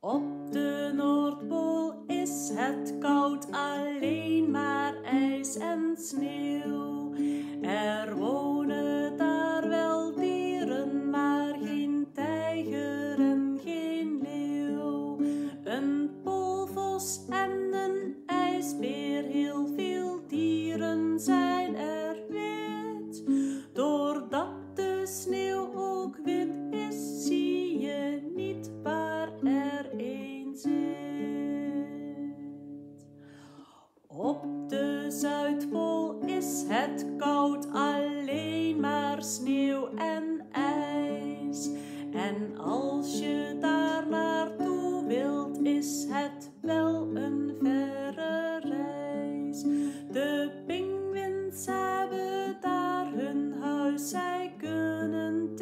Op de Noordpool is het koud, alleen maar ijs en sneeuw. Er woont Op de Zuidpool is het koud, alleen maar sneeuw en ijs. En als je daar naartoe wilt, is het wel een verre reis. De pinguïns hebben daar hun huis, zij kunnen